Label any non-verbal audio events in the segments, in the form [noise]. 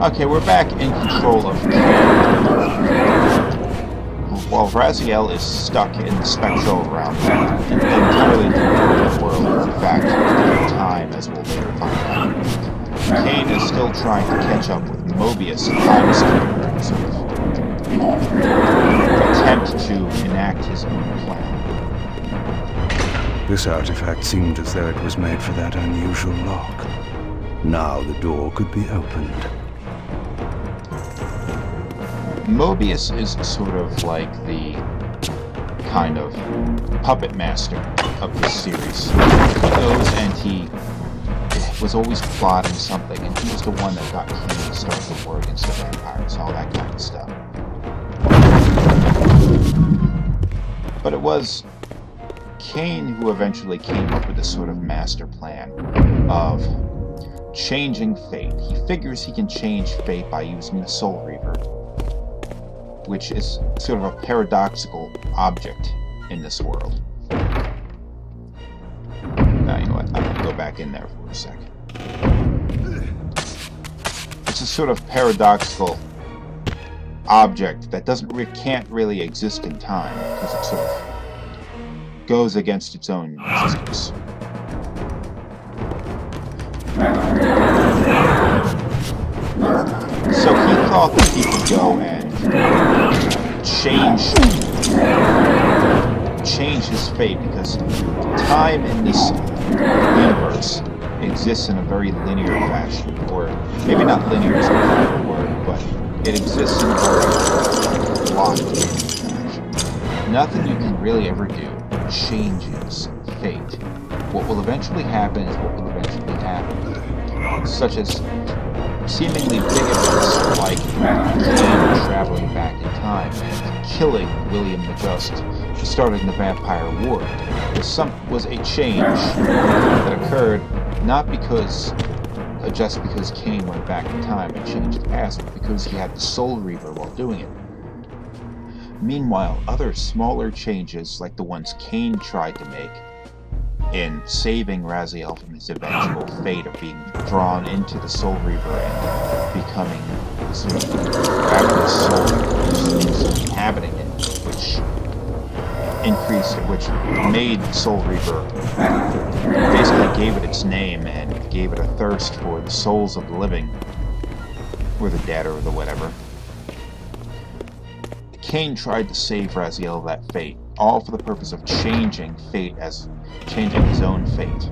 Okay, we're back in control of While Raziel is stuck in the spectral realm, an entirely different world, in fact, different time, as we'll later find out. Kain is still trying to catch up with Moebius sort of attempt to enact his own plan. This artifact seemed as though it was made for that unusual lock. Now the door could be opened. Moebius is sort of like the kind of puppet master of this series. He goes and he was always plotting something, and he was the one that got Kain to start the war against the vampires, all that kind of stuff. But it was Kain who eventually came up with this sort of master plan of changing fate. He figures he can change fate by using the Soul Reaver which is sort of a paradoxical object in this world. Now, you know what? I'm going to go back in there for a second. It's a sort of paradoxical object that doesn't can't really exist in time because it's sort of goes against its own existence. So he thought that he could go and change change his fate because time in this universe exists in a very linear fashion, or maybe not linear is the proper word, but it exists in a very locked fashion. Nothing you can really ever do changes fate. What will eventually happen is what will eventually happen, such as seemingly big events like traveling back in time and killing William the Just, starting the Vampire War, was, some, was a change that occurred not because uh, just because Kain went back in time and changed the past, but because he had the Soul Reaver while doing it. Meanwhile, other smaller changes, like the ones Kain tried to make, in saving Raziel from his eventual [gasps] fate of being drawn into the Soul Reaver and becoming ravenous soul inhabiting it, which increased, which made Soul Reaver basically gave it its name and gave it a thirst for the souls of the living, or the dead, or the whatever. Kain tried to save Raziel that fate, all for the purpose of changing fate as changing his own fate.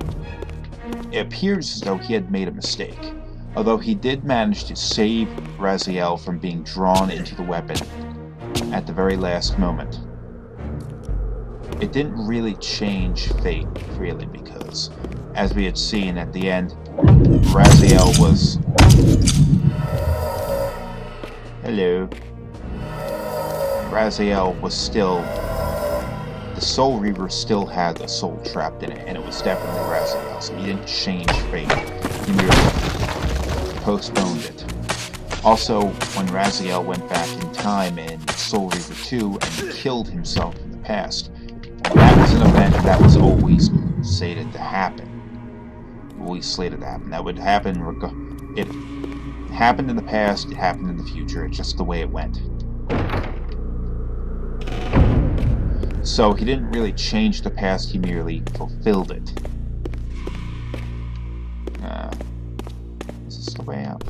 It appears as though he had made a mistake, although he did manage to save Raziel from being drawn into the weapon at the very last moment. It didn't really change fate, really, because, as we had seen at the end, Raziel was... Hello. Raziel was still the Soul Reaver still had a soul trapped in it, and it was definitely Raziel, so he didn't change fate. He merely postponed it. Also, when Raziel went back in time in Soul Reaver 2 and killed himself in the past, that was an event that was always slated to happen. Always slated to happen. That would happen. It happened in the past. It happened in the future. It's just the way it went. So he didn't really change the past, he merely fulfilled it. Uh, is this the way out?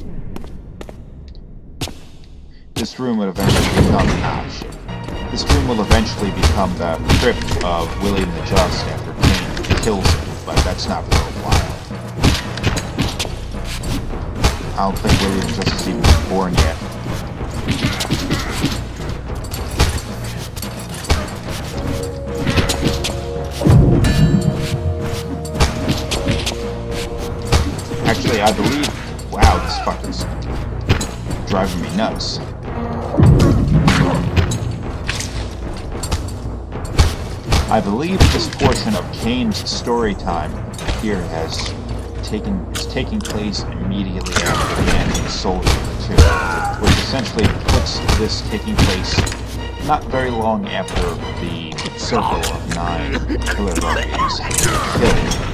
This room would eventually become... Ah, shit. This room will eventually become the crypt of William the Just after Kain kills him, but that's not for a while. I don't think William the Just is even born yet. Actually, I believe... Wow, this fucker's driving me nuts. I believe this portion of Kain's story time here has taken is taking place immediately after the end of Soul Reaver 2, which essentially puts this taking place not very long after the Circle of Nine Killer killed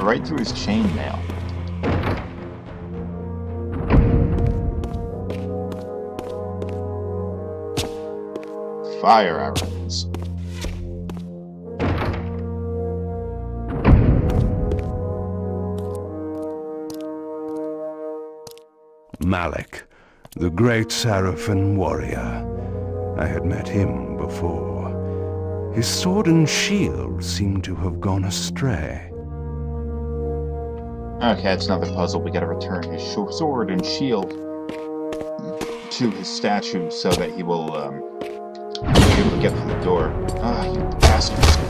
Right through his chainmail. Fire arrows. Malek, the great Sarafan warrior. I had met him before. His sword and shield seemed to have gone astray. Okay, it's another puzzle. We gotta return his sword and shield to his statue so that he will um, be able to get through the door. Ah, you.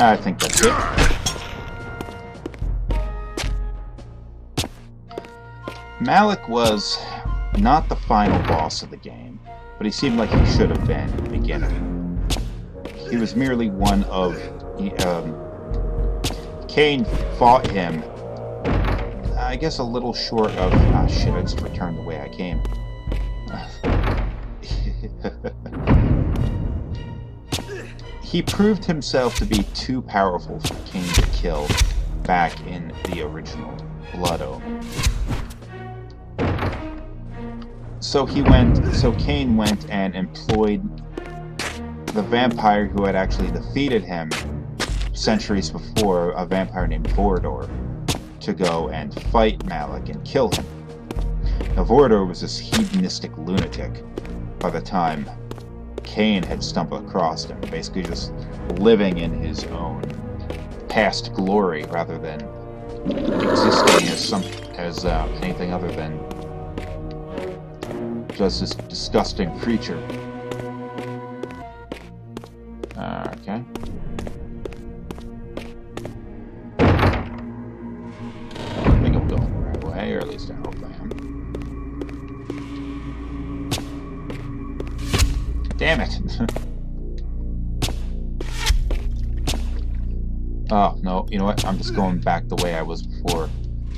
I think that's it. Malek was not the final boss of the game, but he seemed like he should have been in the beginning. He was merely one of. Um, Kain fought him I guess a little short of. Ah, shit, I just returned the way I came. [laughs] [laughs] he proved himself to be too powerful for Kain to kill back in the original Blood Omen. So he went. So Kain went and employed the vampire who had actually defeated him centuries before, a vampire named Vorador to go and fight Malek and kill him. Now, Vorador was this hedonistic lunatic by the time Kain had stumbled across him, basically just living in his own past glory rather than existing as some as uh, anything other than just this disgusting creature. Uh, okay. Damn it! [laughs] oh, no, you know what? I'm just going back the way I was before,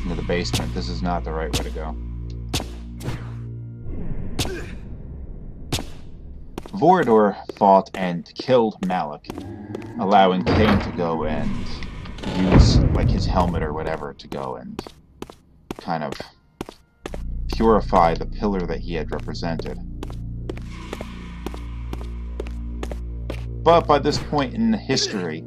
into the basement. This is not the right way to go. Vorador fought and killed Malek, allowing Kain to go and use like his helmet or whatever to go and kind of purify the pillar that he had represented. But by this point in history,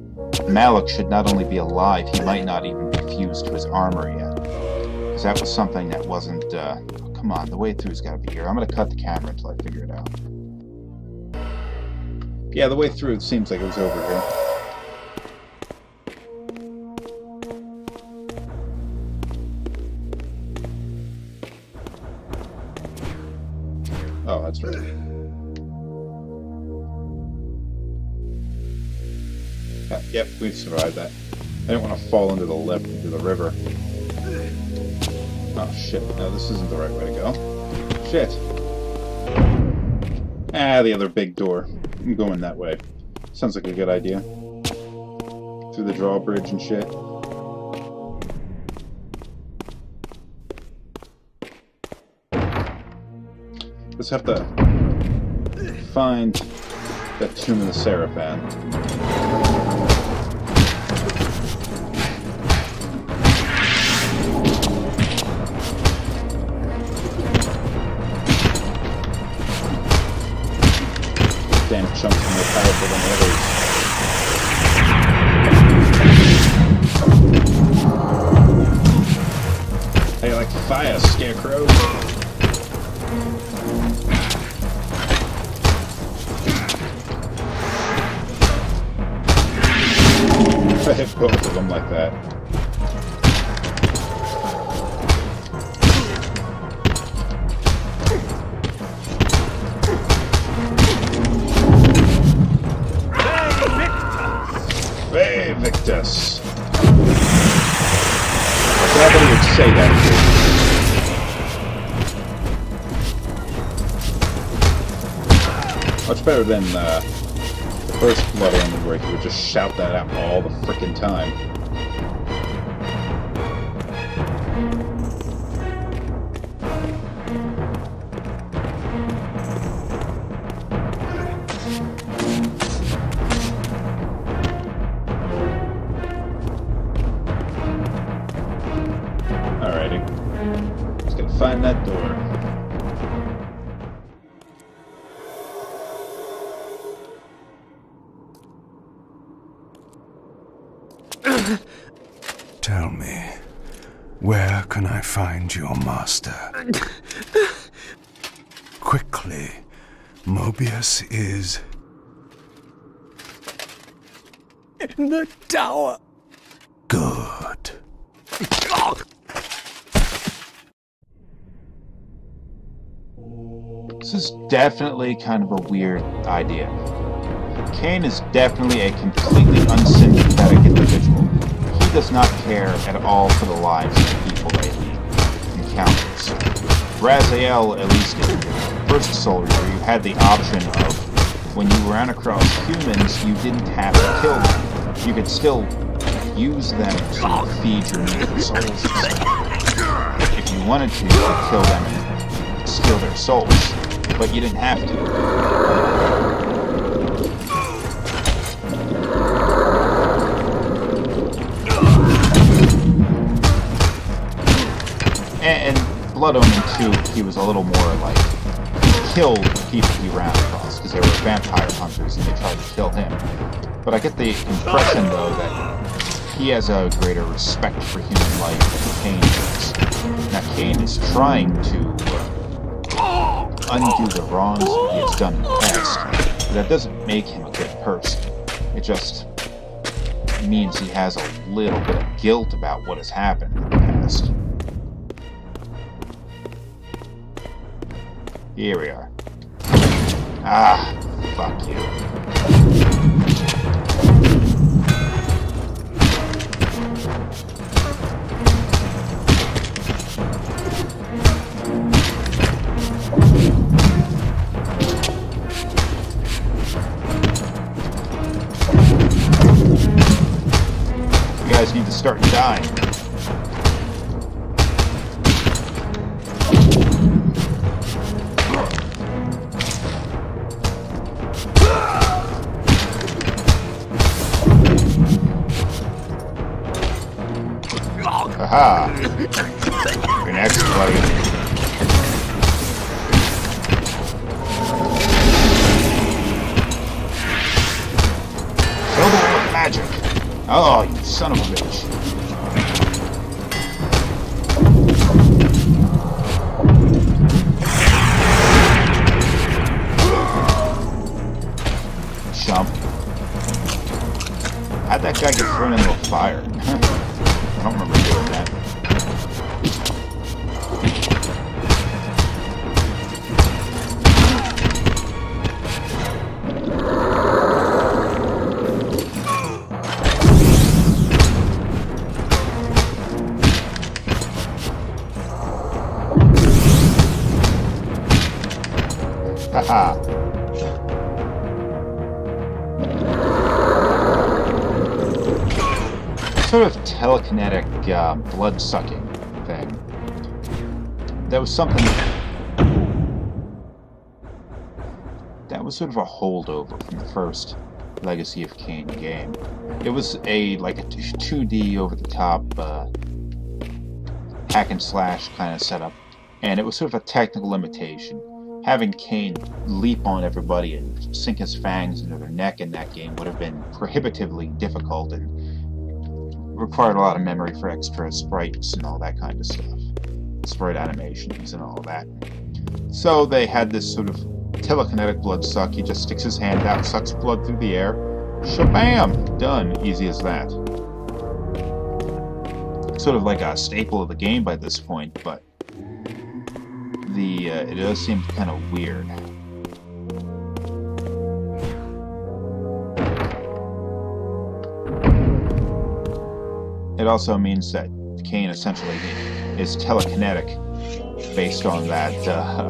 Malek should not only be alive, he might not even be fused to his armor yet. Because that was something that wasn't, uh, come on, the way through's gotta be here. I'm gonna cut the camera until I figure it out. Yeah, the way through, it seems like it was over here. Oh, that's right. Yep, we've survived that. I didn't want to fall into the lip into the river. Oh shit, no, this isn't the right way to go. Shit. Ah, the other big door. I'm going that way. Sounds like a good idea. Through the drawbridge and shit. Just have to find that tomb of the Sarafan. Damn chunks more powerful than others. How you like fire, Scarecrow? [laughs] I hit both of them like that. Victus! Nobody would say that. Much better than uh, the first Blood Omen where he would just shout that out all the frickin' time. Find your master? Quickly, Moebius is. In the tower. good. This is definitely kind of a weird idea. Kain is definitely a completely unsympathetic individual. He does not care at all for the lives Raziel, at least in first Soldier, you had the option of when you ran across humans, you didn't have to kill them. You could still use them to feed your meager souls. If you wanted to, you could kill them and steal their souls, but you didn't have to. Blood Omen 2, he was a little more like killed people he ran across because they were vampire hunters and they tried to kill him. But I get the impression though that he has a greater respect for human life than Kain does. Now Kain is trying to uh, undo the wrongs he has done in the past. But that doesn't make him a good person. It just means he has a little bit of guilt about what has happened Here we are. Ah, fuck you. You guys need to start dying. Kill the with magic. Oh, you son of a bitch. How'd that guy get thrown into a fire? [laughs] I don't remember uh, blood sucking thing. That was something. That was sort of a holdover from the first Legacy of Kain game. It was a like a 2D over the top uh, hack and slash kind of setup, and it was sort of a technical limitation. Having Kain leap on everybody and sink his fangs into their neck in that game would have been prohibitively difficult and required a lot of memory for extra sprites and all that kind of stuff. Sprite animations and all that. So they had this sort of telekinetic blood suck. He just sticks his hand out, sucks blood through the air. Shabam! Done. Easy as that. Sort of like a staple of the game by this point, but the uh, it does seem kind of weird. It also means that Kain essentially is telekinetic based on that. Uh,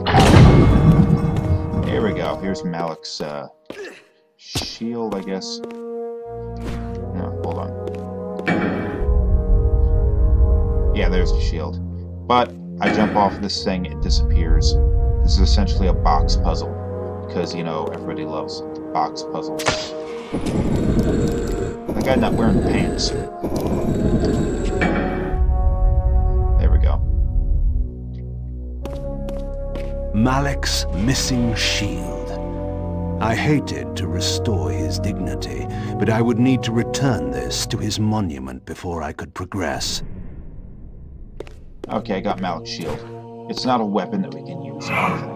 [laughs] here we go. Here's Malek's uh, shield, I guess. No, hold on. Yeah, there's the shield. But I jump off this thing, it disappears. This is essentially a box puzzle. Because, you know, everybody loves box puzzles. That guy not wearing pants. There we go. Malek's missing shield. I hated to restore his dignity, but I would need to return this to his monument before I could progress. Okay, I got Malek's shield. It's not a weapon that we can use. Uh,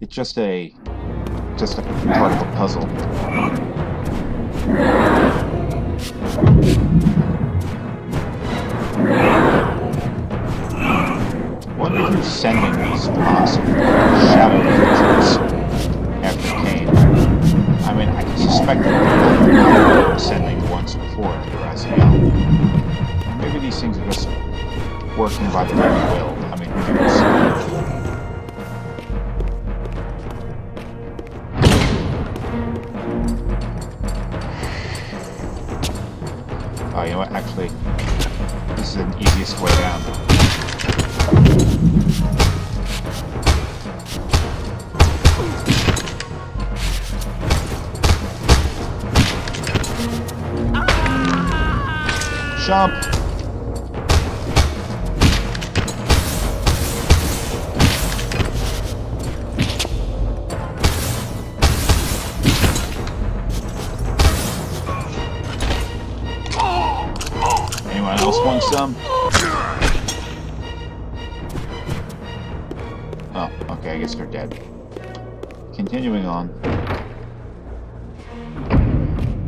it's just a just a part of the puzzle. Wonder who's sending these possible shadow creatures after Kain. I mean, I can suspect that they're not sending once before after Raziel. Maybe these things are just working by their own will. I mean, know what? Actually, this is the easiest way down. Jump! Continuing on.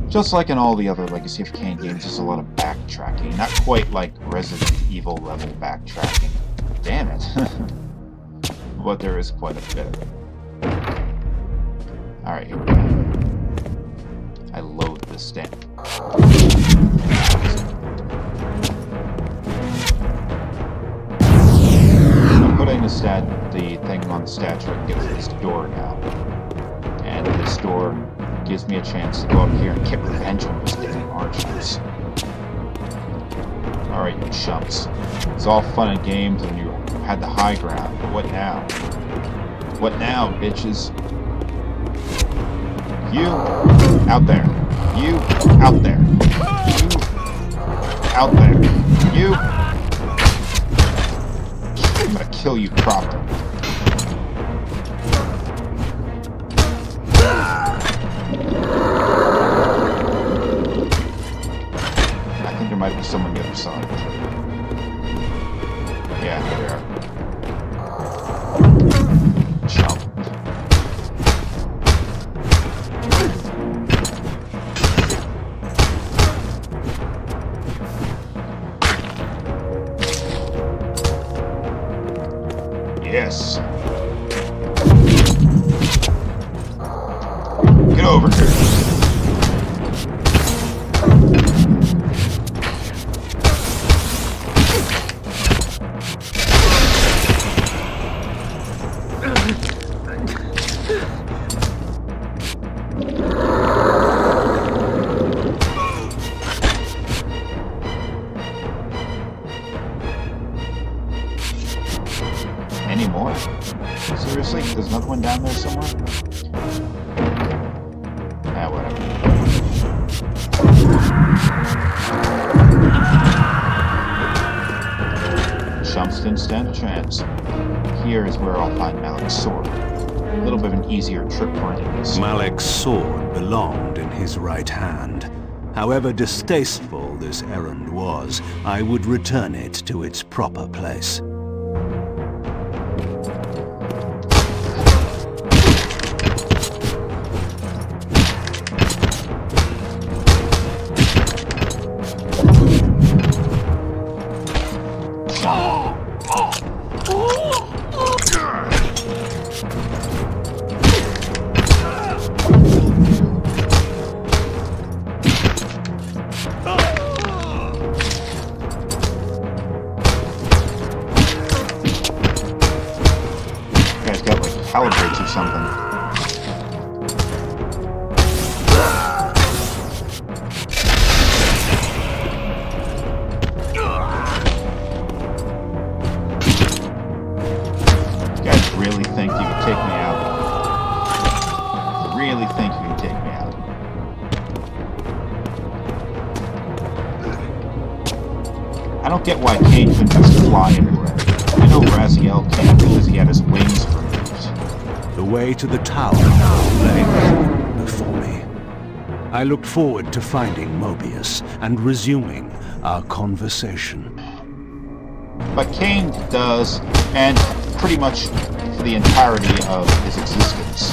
Just like in all the other Legacy of Kain games, there's a lot of backtracking. Not quite like Resident Evil level backtracking. Damn it. [laughs] but there is quite a bit. Alright, here we go. I load the stamp. I'm putting the stat the thing on the statue to this door now. This door gives me a chance to go up here and get revenge on those damn archers. Alright, you chumps. It's all fun and games when you had the high ground, but what now? What now, bitches? You out there. You out there. You out there. You I'm gonna kill you proper. Be someone on the other side. Yeah, there. Yes. Get over here. Easier trip for enemies. Malek's sword belonged in his right hand. However distasteful this errand was, I would return it to its proper place. To the tower now lay before me. I looked forward to finding Moebius and resuming our conversation. But Kain does, and pretty much for the entirety of his existence,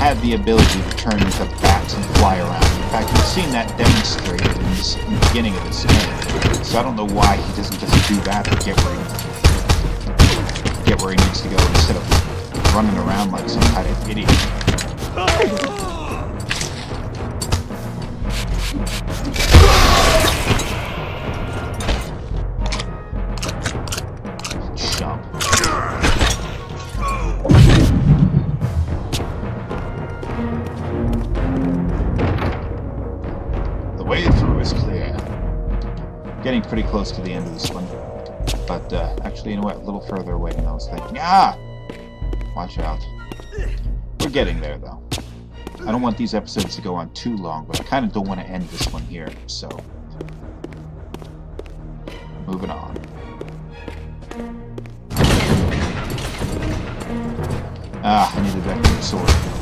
had the ability to turn into bats and fly around. In fact, we've seen that demonstrated in, this, in the beginning of this game. So I don't know why he doesn't just do that and get where he, get where he needs to go instead of running around like some kind of idiot. The way through is clear. Getting pretty close to the end of this one. But, uh, actually, you know what? A little further away than I was thinking. Ah! Watch out. We're getting there, though. I don't want these episodes to go on too long, but I kind of don't want to end this one here, so... Moving on. Ah, I needed that good sword.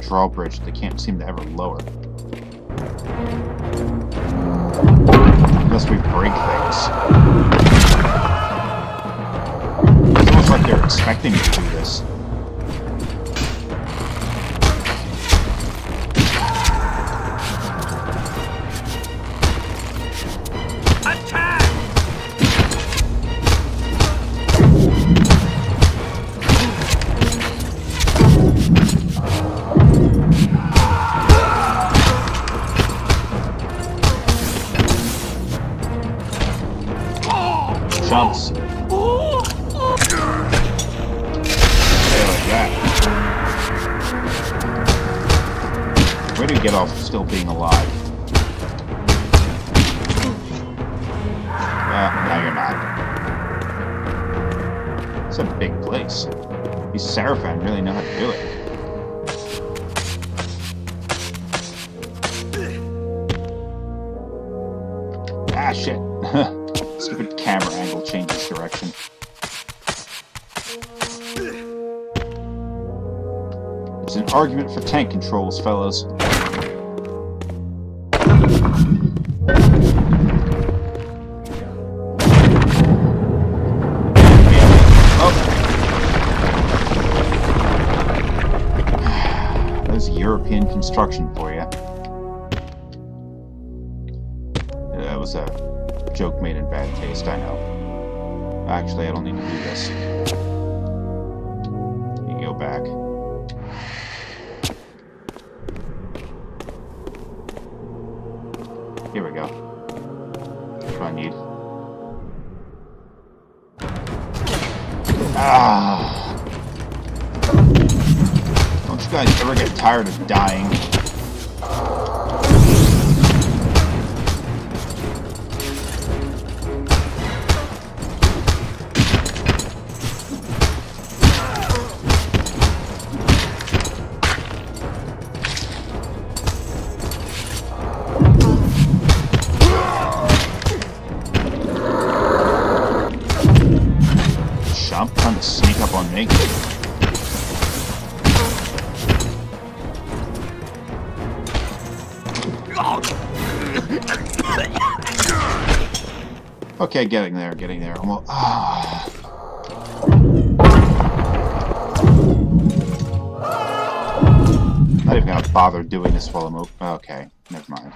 Drawbridge they can't seem to ever lower. Unless we break things. It's almost like they're expecting me to do this. That. Where do you get off still being alive? Well, now you're not. It's a big place. These Seraphim really know how to do it. Argument for tank controls, fellas. Oh. European construction for you. That was a joke made in bad taste, I know. Actually, I don't need to do this. You go back. Guys ever get tired of dying? Okay, getting there, getting there. Almost. Ah. Not even gonna bother doing this while I'm. o- Okay, never mind.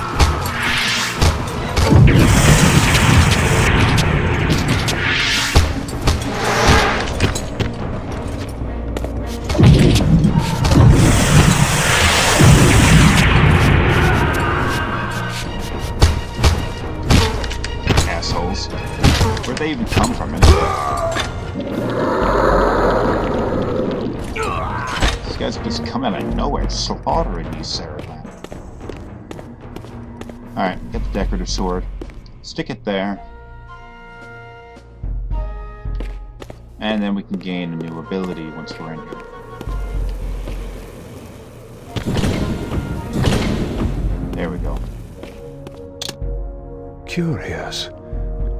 [laughs] Where'd they even come from? These guys just come out of nowhere, slaughtering these Sarafan. Alright, get the decorative sword. Stick it there. And then we can gain a new ability once we're in here. There we go. Curious.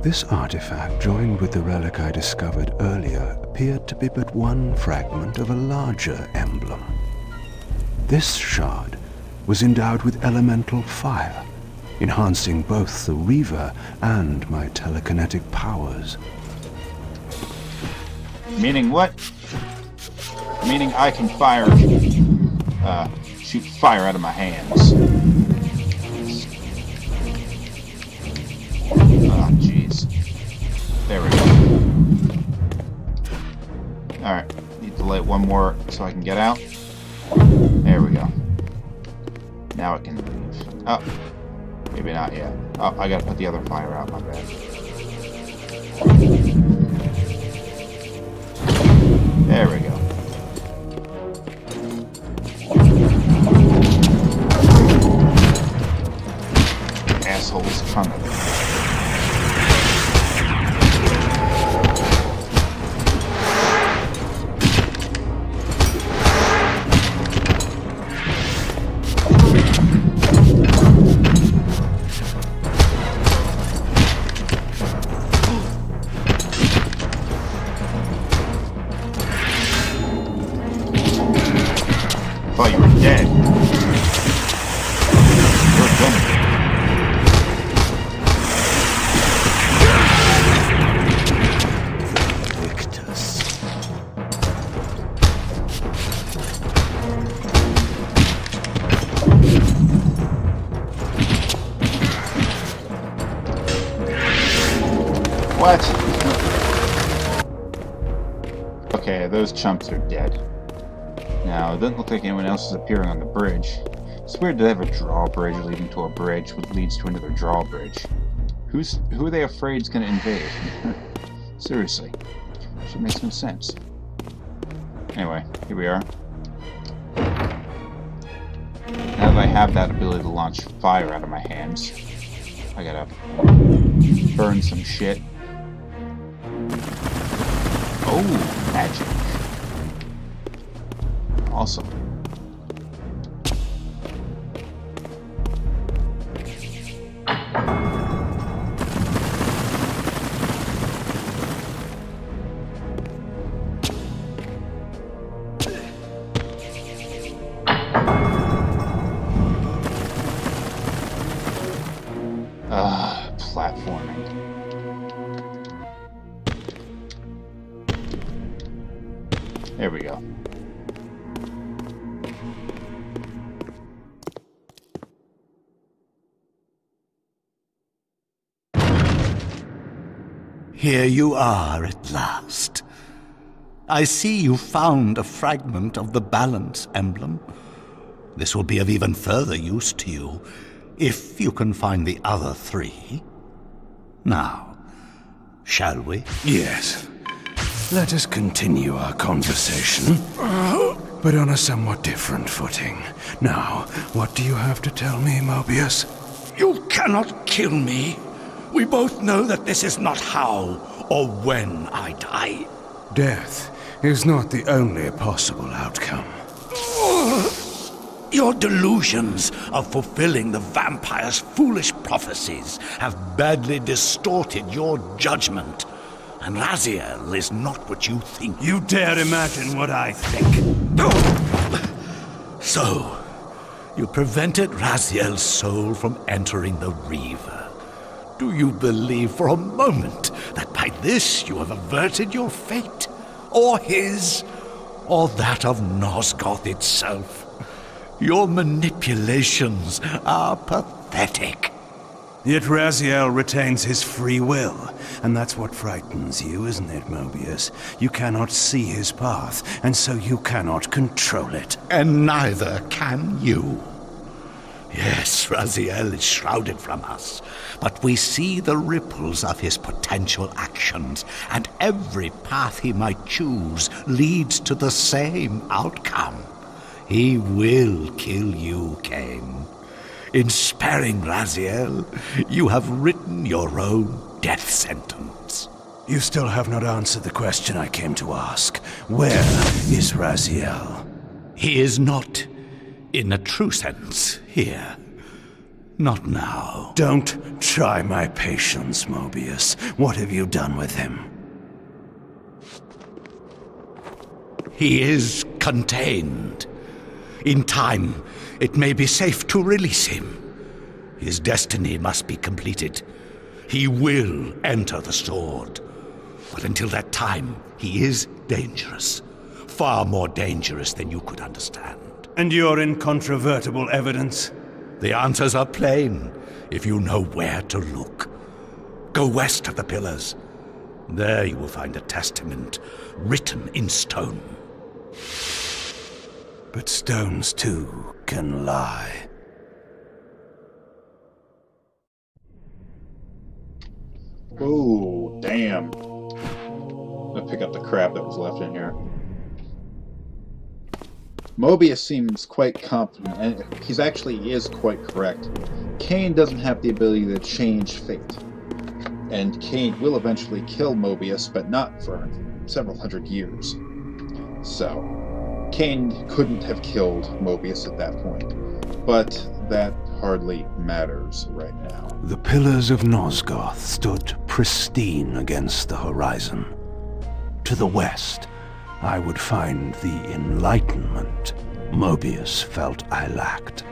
This artifact, joined with the relic I discovered earlier, appeared to be but one fragment of a larger emblem. This shard was endowed with elemental fire, enhancing both the Reaver and my telekinetic powers. Meaning what? Meaning I can fire, uh, shoot fire out of my hands. There we go. Alright, need to light one more so I can get out. There we go. Now I can leave. Oh, maybe not yet. Oh, I gotta put the other fire out, my bad. There we go. Assholes trying is appearing on the bridge. It's weird to have a drawbridge leading to a bridge, which leads to another drawbridge. Who's who are they afraid is going to invade? [laughs] Seriously, should make some sense. Anyway, here we are. Now that I have that ability to launch fire out of my hands, I gotta burn some shit. Oh, magic. Awesome. Here you are at last. I see you found a fragment of the balance emblem. This will be of even further use to you if you can find the other three. Now, shall we? Yes. Let us continue our conversation, but on a somewhat different footing. Now, what do you have to tell me, Moebius? You cannot kill me. We both know that this is not how or when I die. Death is not the only possible outcome. Your delusions of fulfilling the vampire's foolish prophecies have badly distorted your judgment. And Raziel is not what you think. You dare imagine what I think. So, you prevented Raziel's soul from entering the Reaver. Do you believe for a moment that by this you have averted your fate? Or his? Or that of Nosgoth itself? Your manipulations are pathetic. Yet Raziel retains his free will, and that's what frightens you, isn't it, Moebius? You cannot see his path, and so you cannot control it. And neither can you. Yes, Raziel is shrouded from us, but we see the ripples of his potential actions, and every path he might choose leads to the same outcome. He will kill you, Kain. In sparing Raziel, you have written your own death sentence. You still have not answered the question I came to ask. Where is Raziel? He is not, in a true sense, here. Not now. Don't try my patience, Moebius. What have you done with him? He is contained. In time, it may be safe to release him. His destiny must be completed. He will enter the sword. But until that time, he is dangerous. Far more dangerous than you could understand. And your incontrovertible evidence? The answers are plain if you know where to look. Go west of the pillars. There you will find a testament written in stone. But stones too can lie. Oh, damn. I'm gonna pick up the crap that was left in here. Moebius seems quite confident, and he's actually he is quite correct. Kain doesn't have the ability to change fate. And Kain will eventually kill Moebius, but not for several hundred years. So, Kain couldn't have killed Moebius at that point. But that hardly matters right now. The pillars of Nosgoth stood pristine against the horizon. To the west, I would find the enlightenment Moebius felt I lacked.